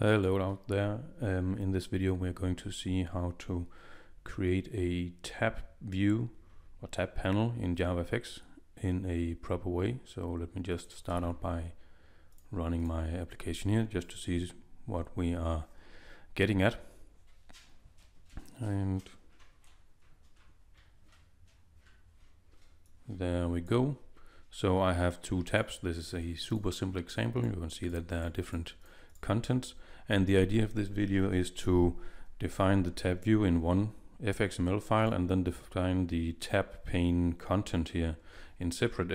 Hello out there. Um, in this video we're going to see how to create a tab view or tab panel in JavaFX in a proper way. So let me just start out by running my application here just to see what we are getting at. And there we go. So I have two tabs. This is a super simple example. You can see that there are different contents and the idea of this video is to define the tab view in one fxml file and then define the tab pane content here in separate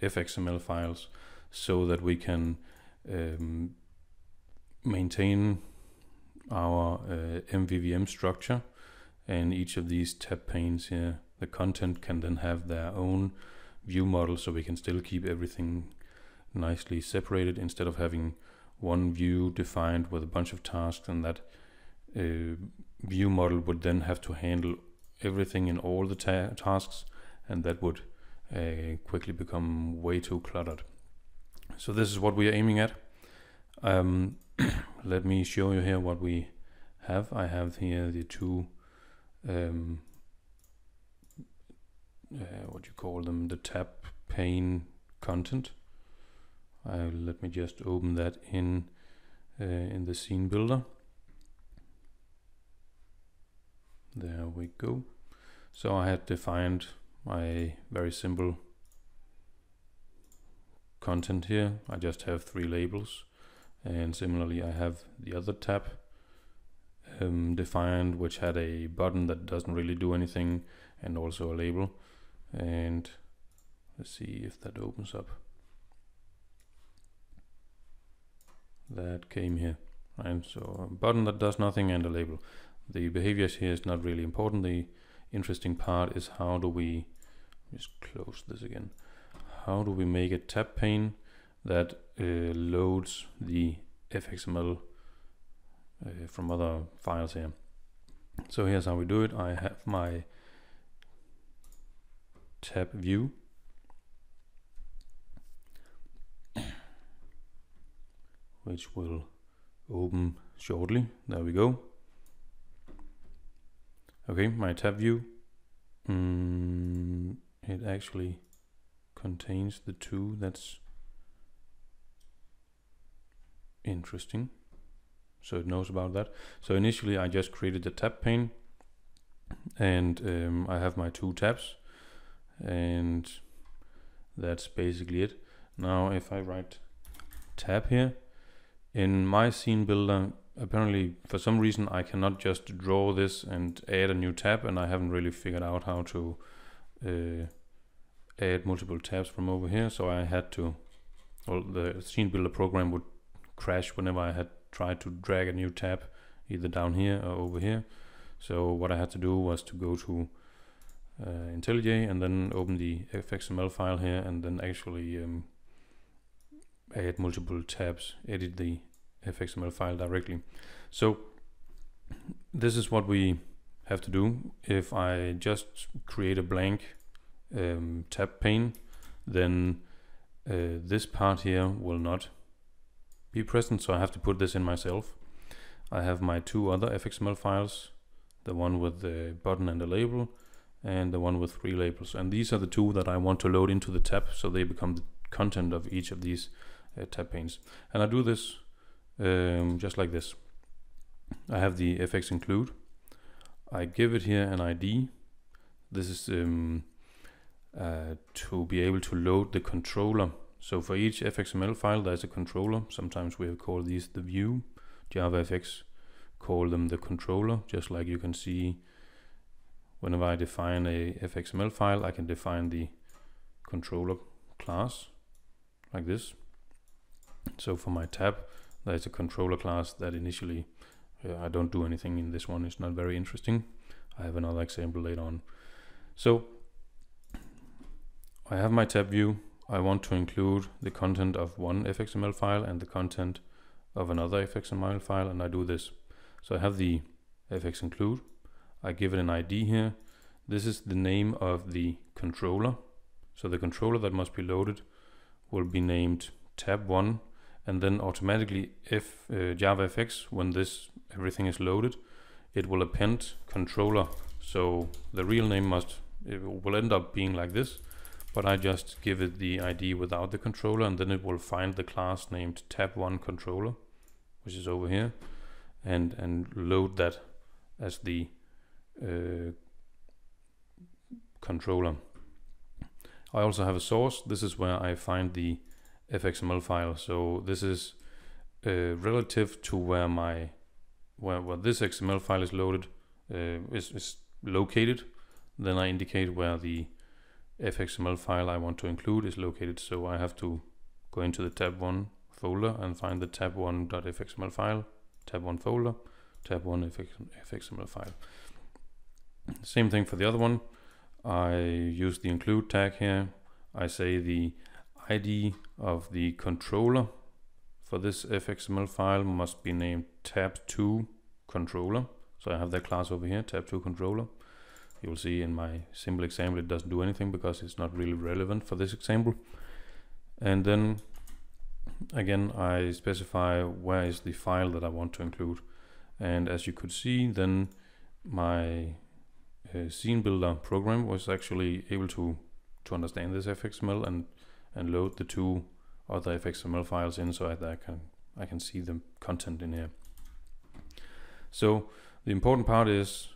fxml files so that we can um, maintain our uh, MVVM structure. And each of these tab panes here the content can then have their own view model so we can still keep everything nicely separated instead of having one view defined with a bunch of tasks and that uh, view model would then have to handle everything in all the ta tasks and that would uh, quickly become way too cluttered. So this is what we are aiming at. Um, let me show you here what we have. I have here the two um, uh, what you call them, the tab pane content uh, let me just open that in uh, in the scene builder. There we go. So I had defined my very simple content here. I just have three labels and similarly I have the other tab um, defined which had a button that doesn't really do anything and also a label and let's see if that opens up. That came here. Right, so a button that does nothing and a label. The behaviors here is not really important. The interesting part is how do we just close this again. How do we make a tab pane that uh, loads the fxml uh, from other files here. So here's how we do it. I have my tab view which will open shortly. There we go. Okay, my tab view. Mm, it actually contains the two. That's interesting. So it knows about that. So initially I just created the tab pane and um, I have my two tabs and that's basically it. Now if I write tab here, in my scene builder, apparently for some reason I cannot just draw this and add a new tab and I haven't really figured out how to uh, add multiple tabs from over here. So I had to, well, the scene builder program would crash whenever I had tried to drag a new tab either down here or over here. So what I had to do was to go to uh, IntelliJ and then open the fxml file here and then actually um, add multiple tabs, edit the fxml file directly. So this is what we have to do. If I just create a blank um, tab pane, then uh, this part here will not be present, so I have to put this in myself. I have my two other fxml files, the one with the button and the label, and the one with three labels. And these are the two that I want to load into the tab, so they become the content of each of these uh, tab panes. And I do this um, just like this. I have the fx include. I give it here an ID. This is um, uh, to be able to load the controller. So for each fxml file, there's a controller. Sometimes we have called these the view. JavaFX call them the controller, just like you can see whenever I define a fxml file, I can define the controller class like this. So for my tab, there's a controller class that initially uh, I don't do anything in this one. It's not very interesting. I have another example later on. So I have my tab view. I want to include the content of one fxml file and the content of another fxml file and I do this. So I have the fx include. I give it an ID here. This is the name of the controller. So the controller that must be loaded will be named tab1 and then automatically if uh, JavaFX, when this everything is loaded, it will append controller. So the real name must it will end up being like this, but I just give it the ID without the controller, and then it will find the class named tab1 controller, which is over here, and and load that as the uh, controller. I also have a source. This is where I find the fxml file. So this is uh, relative to where my where, where this XML file is loaded uh, is, is located. Then I indicate where the fxml file I want to include is located. So I have to go into the tab1 folder and find the tab1.fxml file, tab1 folder, tab1 fxml file. Same thing for the other one. I use the include tag here. I say the ID of the controller for this fxml file must be named tab2 controller. So I have that class over here, tab2 controller. You will see in my simple example it doesn't do anything because it's not really relevant for this example. And then again I specify where is the file that I want to include. And as you could see then my uh, scene builder program was actually able to to understand this fxml and and load the two other fxml files in so that I can I can see the content in here. So the important part is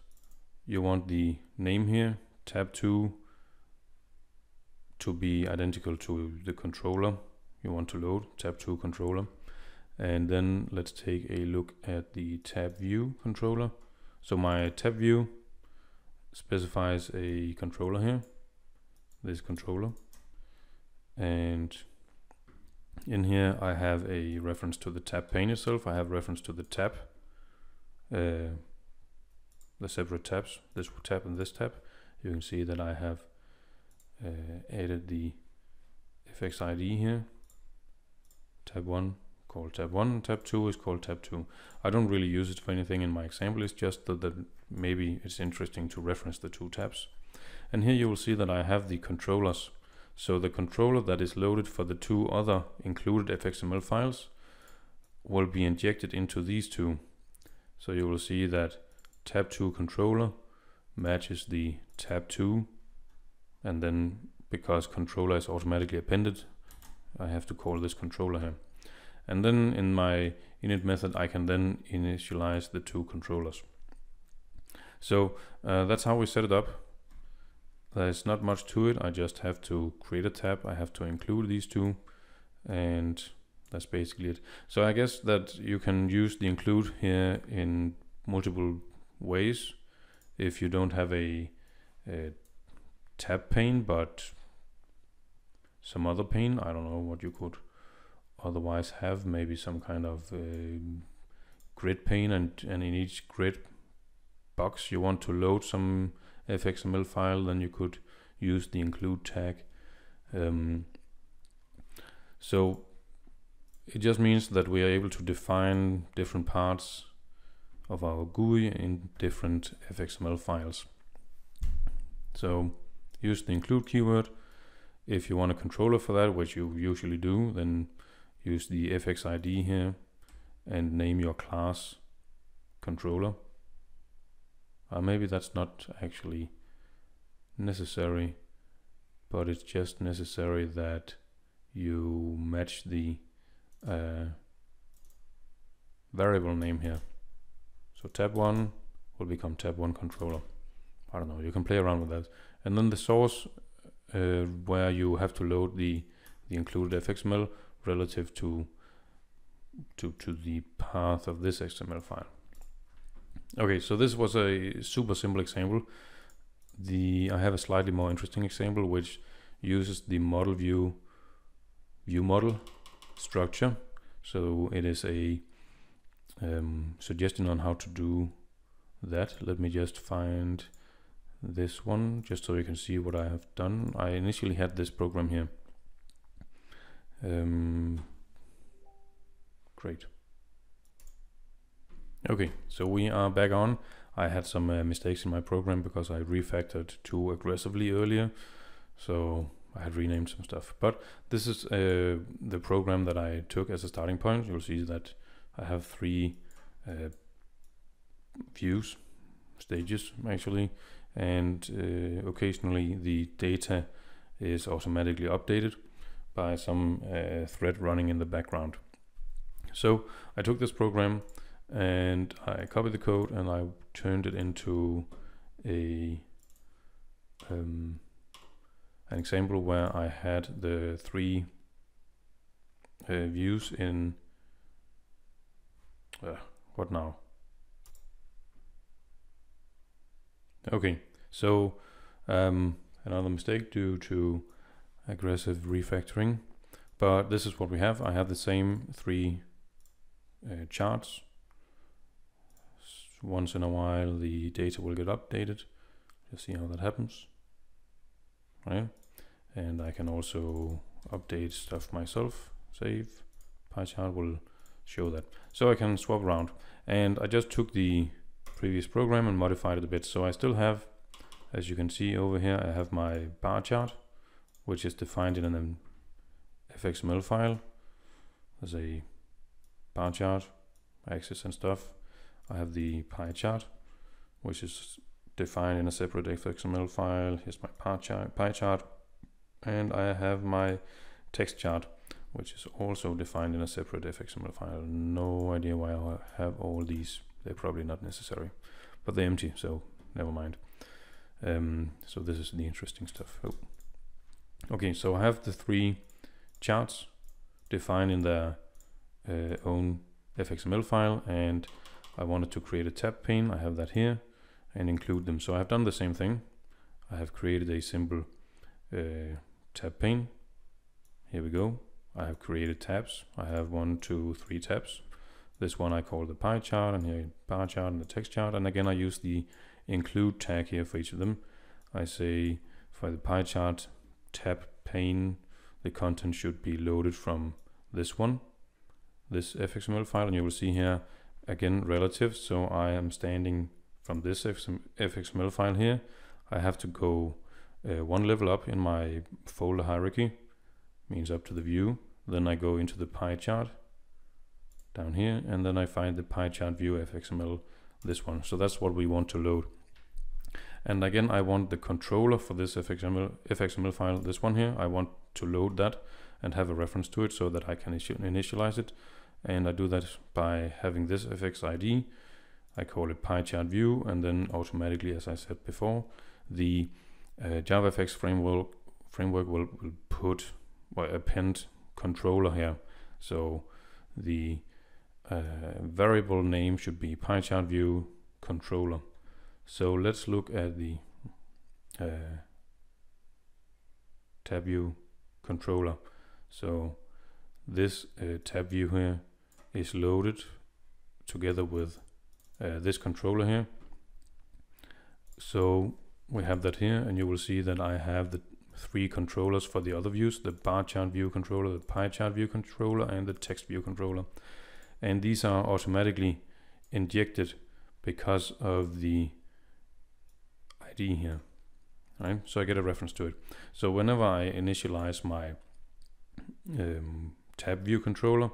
you want the name here tab 2 to be identical to the controller you want to load tab 2 controller and then let's take a look at the tab view controller so my tab view specifies a controller here, this controller. And in here I have a reference to the tab pane itself. I have reference to the tab, uh, the separate tabs, this tab and this tab. You can see that I have uh, added the FX ID here, tab 1 called tab 1, tab 2 is called tab 2. I don't really use it for anything in my example, it's just that, that maybe it's interesting to reference the two tabs. And here you will see that I have the controllers. So the controller that is loaded for the two other included fxml files will be injected into these two. So you will see that tab 2 controller matches the tab 2 and then because controller is automatically appended I have to call this controller here. And then in my init method, I can then initialize the two controllers. So uh, that's how we set it up. There's not much to it. I just have to create a tab. I have to include these two and that's basically it. So I guess that you can use the include here in multiple ways. If you don't have a, a tab pane, but some other pane, I don't know what you could otherwise have maybe some kind of uh, grid pane and, and in each grid box you want to load some fxml file then you could use the include tag. Um, so it just means that we are able to define different parts of our GUI in different fxml files. So use the include keyword. If you want a controller for that which you usually do then use the fxid here and name your class controller. Uh, maybe that's not actually necessary, but it's just necessary that you match the uh, variable name here. So tab1 will become tab1 controller. I don't know, you can play around with that. And then the source uh, where you have to load the, the included fxml relative to to to the path of this XML file. Okay, so this was a super simple example. The I have a slightly more interesting example which uses the model view view model structure. So it is a um, suggestion on how to do that. Let me just find this one just so you can see what I have done. I initially had this program here um, great. Okay, so we are back on. I had some uh, mistakes in my program because I refactored too aggressively earlier. So I had renamed some stuff. But this is uh, the program that I took as a starting point. You'll see that I have three uh, views, stages actually, and uh, occasionally the data is automatically updated by some uh, thread running in the background. So I took this program and I copied the code and I turned it into a um, an example where I had the three uh, views in uh, what now? Okay, so um, another mistake due to aggressive refactoring, but this is what we have. I have the same three uh, charts. Once in a while, the data will get updated. Just see how that happens, right? And I can also update stuff myself. Save pie chart will show that. So I can swap around. And I just took the previous program and modified it a bit. So I still have, as you can see over here, I have my bar chart, which is defined in an fxml file. There's a bar chart, axis and stuff. I have the pie chart, which is defined in a separate XML file. Here's my pie chart. And I have my text chart, which is also defined in a separate fxml file. No idea why I have all these. They're probably not necessary, but they're empty, so never mind. Um, so this is the interesting stuff. Oh. Okay, so I have the three charts defined in their uh, own fxml file, and I wanted to create a tab pane. I have that here and include them. So I have done the same thing. I have created a simple uh, tab pane. Here we go. I have created tabs. I have one, two, three tabs. This one I call the pie chart and here bar chart and the text chart. And again, I use the include tag here for each of them. I say for the pie chart tab pane, the content should be loaded from this one, this fxml file. And you will see here again relative. So I am standing from this fxml file here. I have to go uh, one level up in my folder hierarchy means up to the view. Then I go into the pie chart down here, and then I find the pie chart view fxml, this one. So that's what we want to load. And again, I want the controller for this fxml, fxml file, this one here. I want to load that and have a reference to it so that I can initialize it. And I do that by having this fxid. I call it pie chart view, and then automatically, as I said before, the uh, JavaFX framework framework will, will put well, append controller here. So the uh, variable name should be PieChart view controller. So let's look at the uh, tab view controller. So this uh, tab view here is loaded together with uh, this controller here. So we have that here and you will see that I have the three controllers for the other views, the bar chart view controller, the pie chart view controller, and the text view controller. And these are automatically injected because of the ID here. Right? So I get a reference to it. So whenever I initialize my um, tab view controller,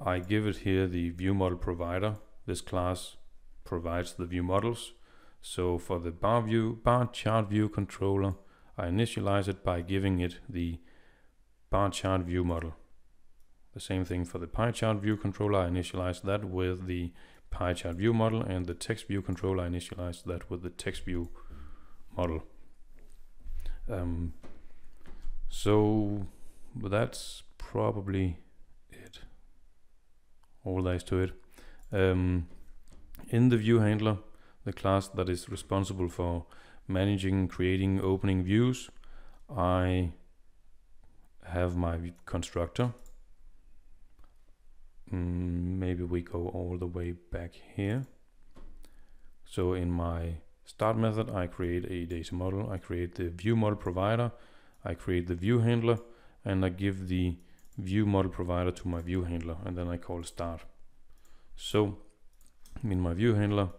I give it here the view model provider. This class provides the view models. So for the bar view, bar chart view controller, I initialize it by giving it the bar chart view model. The same thing for the pie chart view controller, I initialize that with the pie chart view model and the text view controller, I initialize that with the text view model. Um, so that's probably. All there is to it. Um, in the view handler, the class that is responsible for managing, creating, opening views, I have my constructor. Mm, maybe we go all the way back here. So in my start method, I create a data model. I create the view model provider. I create the view handler and I give the view model provider to my view handler and then I call start. So in my view handler,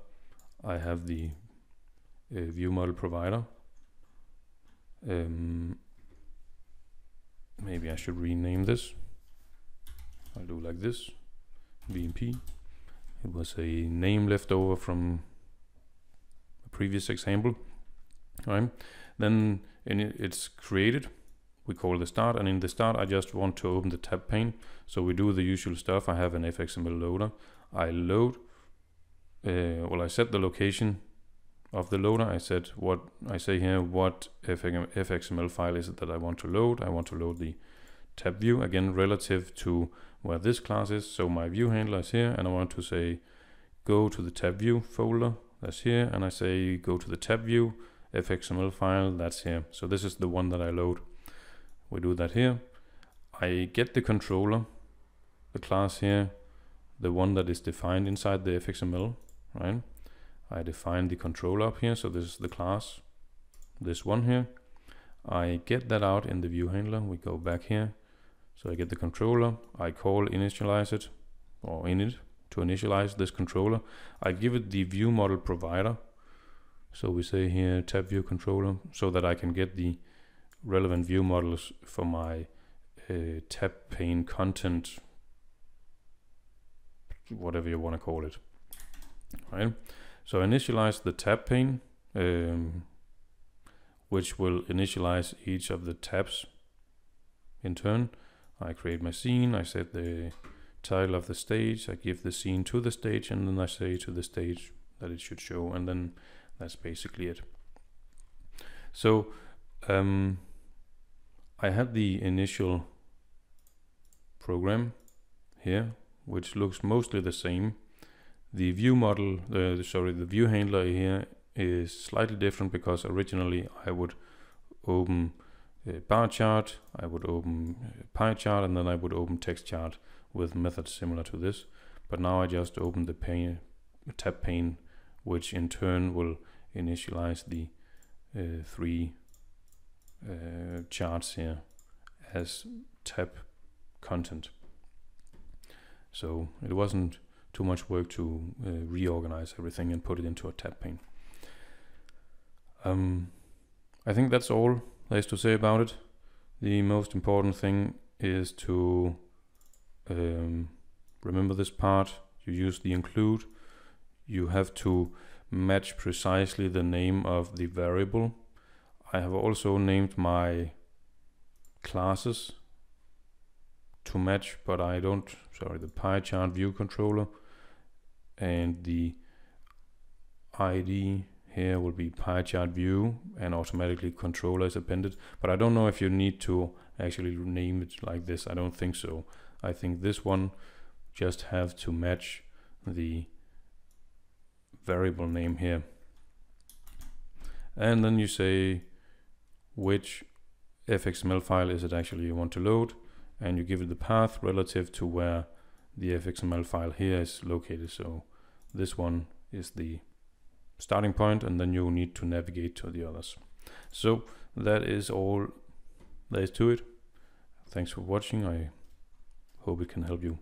I have the uh, view model provider. Um, maybe I should rename this. I'll do like this, VMP. It was a name left over from a previous example, right? Then and it's created. We call the start, and in the start, I just want to open the tab pane. So we do the usual stuff. I have an fxml loader. I load, uh, well, I set the location of the loader. I said what I say here, what fxml file is it that I want to load. I want to load the tab view again relative to where this class is. So my view handler is here and I want to say go to the tab view folder that's here and I say go to the tab view fxml file that's here. So this is the one that I load. We do that here. I get the controller, the class here, the one that is defined inside the fxml, right? I define the controller up here, so this is the class, this one here. I get that out in the view handler. We go back here. So I get the controller, I call initialize it, or init, to initialize this controller. I give it the view model provider. So we say here tab view controller, so that I can get the relevant view models for my uh, tab pane content, whatever you want to call it. Right. So initialize the tab pane, um, which will initialize each of the tabs in turn. I create my scene, I set the title of the stage, I give the scene to the stage, and then I say to the stage that it should show, and then that's basically it. So um, I have the initial program here, which looks mostly the same the view model, uh, sorry, the view handler here is slightly different because originally I would open a bar chart, I would open pie chart, and then I would open text chart with methods similar to this. But now I just open the pane, tab pane, which in turn will initialize the uh, three uh, charts here as tab content. So it wasn't too much work to uh, reorganize everything and put it into a tab pane. Um, I think that's all there is to say about it. The most important thing is to um, remember this part. You use the include. You have to match precisely the name of the variable. I have also named my classes to match, but I don't, sorry, the pie chart view controller and the ID here will be pie chart view and automatically controller is appended. But I don't know if you need to actually name it like this. I don't think so. I think this one just have to match the variable name here. And then you say which fxml file is it actually you want to load and you give it the path relative to where the fxml file here is located. So this one is the starting point and then you need to navigate to the others. So that is all there is to it. Thanks for watching. I hope it can help you.